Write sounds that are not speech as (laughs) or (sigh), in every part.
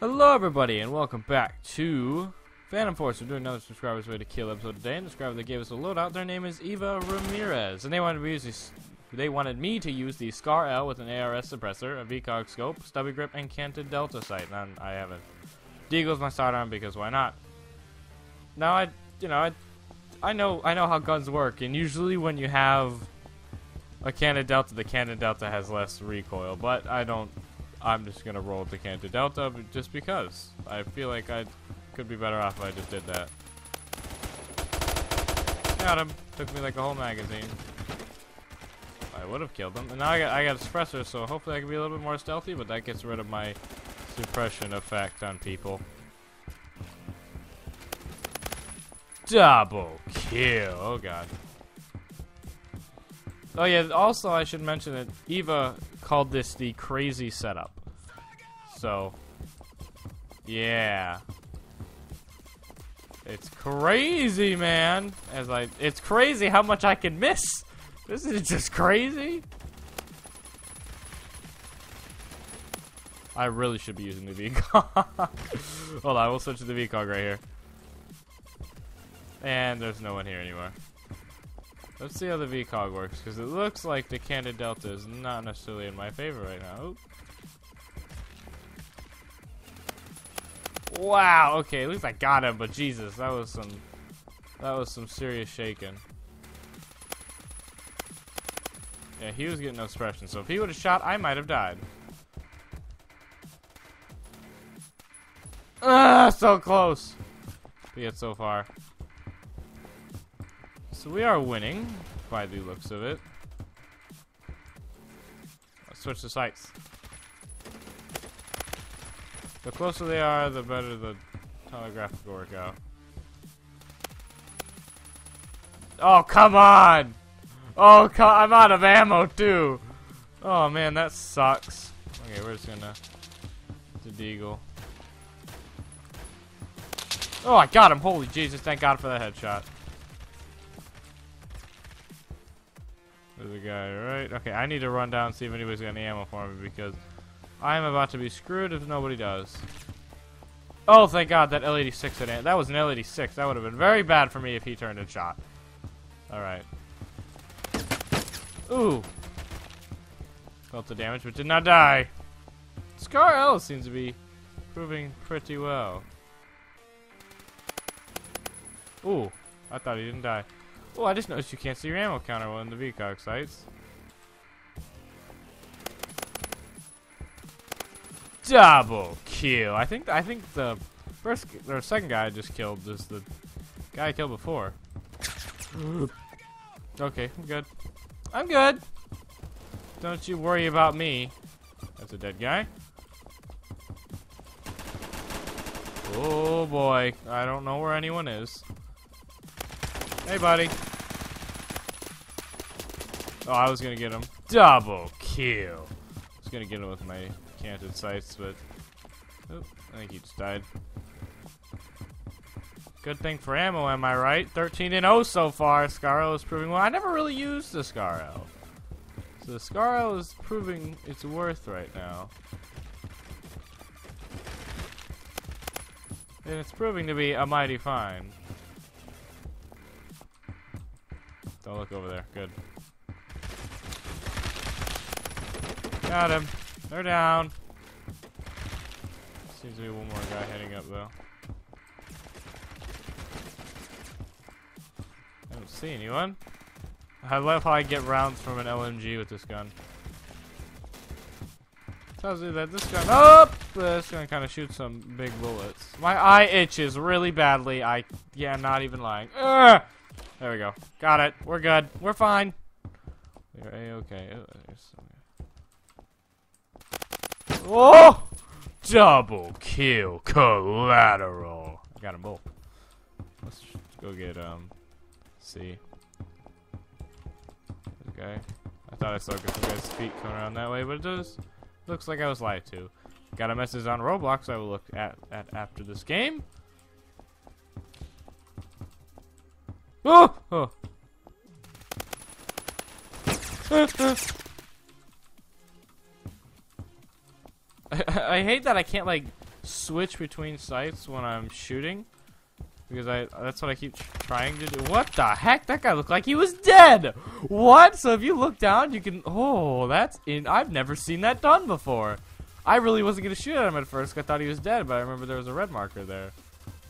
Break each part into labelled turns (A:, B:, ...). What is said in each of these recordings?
A: Hello, everybody, and welcome back to Phantom Force. We're doing another subscriber's way to kill episode today. And the subscriber that gave us a loadout, their name is Eva Ramirez, and they wanted me to use the, they wanted me to use the Scar L with an ARS suppressor, a VCOG scope, stubby grip, and canted delta sight. And I haven't. Deagle's my sidearm because why not? Now I, you know, I, I know, I know how guns work, and usually when you have a canted delta, the canted delta has less recoil, but I don't I'm just gonna roll Canted Delta just because. I feel like I could be better off if I just did that. Got him. Took me like a whole magazine. I would have killed him. And now I got I got a suppressor, so hopefully I can be a little bit more stealthy, but that gets rid of my suppression effect on people. Double kill. Oh god. Oh yeah, also I should mention that Eva called this the crazy setup. So, yeah. It's crazy, man. As I, it's crazy how much I can miss. This is just crazy. I really should be using the VCOG. (laughs) Hold on, we'll switch to the VCOG right here. And there's no one here anymore. Let's see how the VCOG works, because it looks like the Canted Delta is not necessarily in my favor right now. Oop. Wow, okay, at least I got him, but Jesus, that was some that was some serious shaking. Yeah, he was getting no suppression, so if he would have shot, I might have died. Ah, so close. But yet so far. So we are winning, by the looks of it. Let's switch the sights. The closer they are, the better the telegraphic will work out. Oh, come on! Oh, co I'm out of ammo, too! Oh, man, that sucks. Okay, we're just gonna... The deagle. Oh, I got him! Holy Jesus, thank God for that headshot. There's a guy, right? Okay, I need to run down and see if anybody's got any ammo for me because I'm about to be screwed if nobody does. Oh, thank God, that L86 had That was an L86. That would have been very bad for me if he turned and shot. Alright. Ooh. Felt the damage, but did not die. Scar L seems to be proving pretty well. Ooh. I thought he didn't die. Oh, I just noticed you can't see your ammo counter on the VCOG sights. Double kill. I think I think the first or second guy I just killed is the guy I killed before. okay, I'm good. I'm good. Don't you worry about me. That's a dead guy. Oh boy, I don't know where anyone is. Hey, buddy. Oh, I was gonna get him. Double kill. I was gonna get him with my canted sights, but I think he just died. Good thing for ammo, am I right? 13 and 0 so far. Scar is proving well. I never really used the Scar So the Scar is proving its worth right now. And it's proving to be a mighty fine. Don't look over there. Good. Got him. They're down. Seems to be one more guy heading up, though. I don't see anyone. I love how I get rounds from an LMG with this gun. Tells you that this gun, oh, this gun kind of shoots some big bullets. My eye itches really badly. I, yeah, not even lying. There we go. Got it. We're good. We're fine. We're a-okay. Oh, Oh! Double kill collateral. I got them both. Let's go get, um, C. Okay. I thought I saw a some guy's feet coming around that way, but it does. Looks like I was lied to. Got a message on Roblox I will look at, at after this game. Oh! Oh. (laughs) I, hate that I can't, like, switch between sights when I'm shooting. Because I that's what I keep trying to do. What the heck? That guy looked like he was dead. What? So if you look down, you can. Oh, that's in. I've never seen that done before. I really wasn't gonna shoot at him at first. I thought he was dead, but I remember there was a red marker there.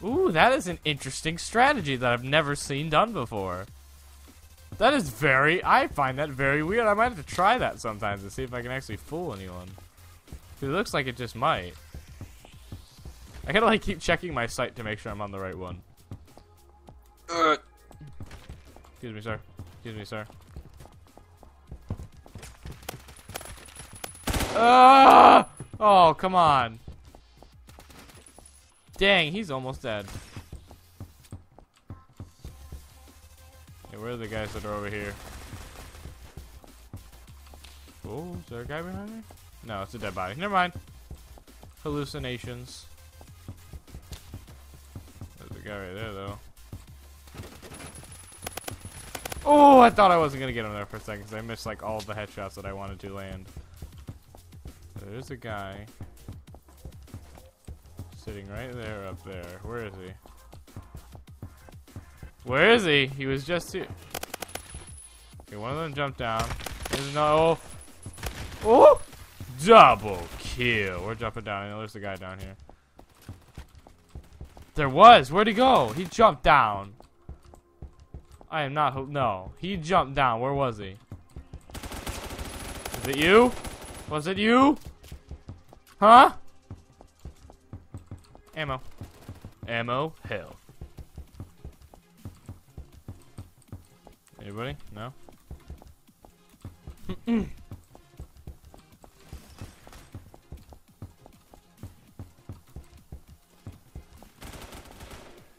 A: Ooh, that is an interesting strategy that I've never seen done before. That is very. I find that very weird. I might have to try that sometimes to see if I can actually fool anyone. It looks like it just might. I gotta like keep checking my sight to make sure I'm on the right one.
B: Uh,
A: Excuse me, sir. Excuse me, sir. Ah! Oh, come on. Dang, he's almost dead. Hey, where are the guys that are over here? Oh, is there a guy behind me? No, it's a dead body. Never mind. Hallucinations. There's a guy right there, though. Oh, I thought I wasn't gonna get him there for a second because I missed like all the headshots that I wanted to land. There's a guy sitting right there up there. Where is he? Where is he? He was just here. Okay, one of them jumped down. There's no. Oh! oh! Double kill. We're jumping down. There's a guy down here. There was. Where'd he go? He jumped down. I am not. No. He jumped down. Where was he? Is it you? Was it you? Huh? Ammo. Ammo? Hell. Anybody? No? (clears throat)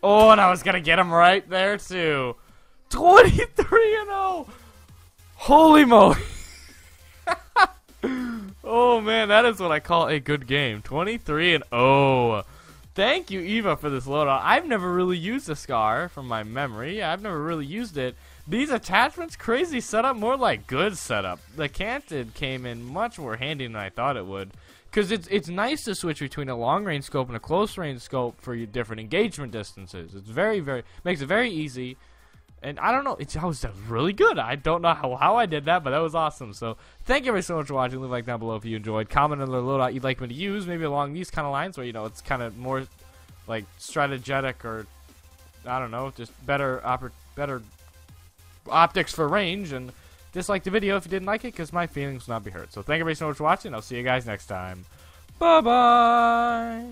A: oh, and I was gonna get him right there too. 23 and 0! Holy moly! (laughs) oh man, that is what I call a good game. 23 and 0. Thank you, Eva, for this loadout. I've never really used a Scar from my memory. I've never really used it. These attachments, crazy setup, more like good setup. The Canted came in much more handy than I thought it would. Because it's, it's nice to switch between a long range scope and a close range scope for your different engagement distances. It's very, very, makes it very easy. And I don't know, it's I was really good. I don't know how, how I did that, but that was awesome. So thank you very so much for watching. Leave a like down below if you enjoyed. Comment on the loadout you'd like me to use, maybe along these kind of lines where you know it's kind of more like strategetic or I don't know, just better better optics for range. And dislike the video if you didn't like it, because my feelings will not be hurt. So thank you very so much for watching. I'll see you guys next time. Bye bye.